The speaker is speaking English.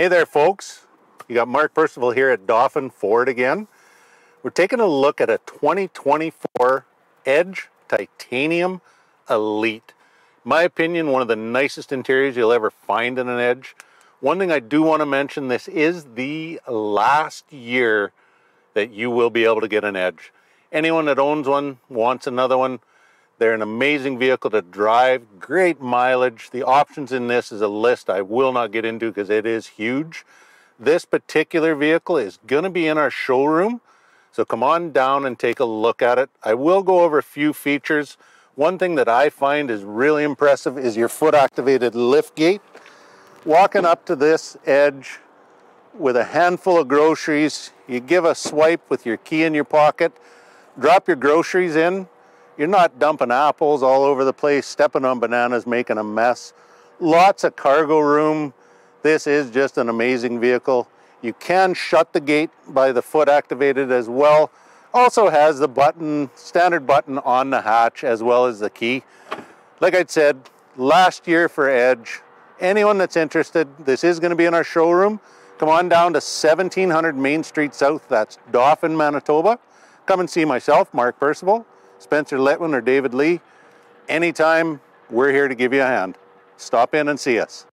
Hey there, folks. You got Mark Percival here at Dauphin Ford again. We're taking a look at a 2024 Edge Titanium Elite. My opinion, one of the nicest interiors you'll ever find in an Edge. One thing I do want to mention, this is the last year that you will be able to get an Edge. Anyone that owns one wants another one. They're an amazing vehicle to drive, great mileage. The options in this is a list I will not get into because it is huge. This particular vehicle is going to be in our showroom, so come on down and take a look at it. I will go over a few features. One thing that I find is really impressive is your foot activated lift gate. Walking up to this edge with a handful of groceries, you give a swipe with your key in your pocket, drop your groceries in, you're not dumping apples all over the place, stepping on bananas, making a mess. Lots of cargo room. This is just an amazing vehicle. You can shut the gate by the foot activated as well. Also has the button, standard button on the hatch as well as the key. Like I said, last year for Edge, anyone that's interested, this is gonna be in our showroom. Come on down to 1700 Main Street South, that's Dauphin, Manitoba. Come and see myself, Mark Percival. Spencer Letwin or David Lee, anytime we're here to give you a hand. Stop in and see us.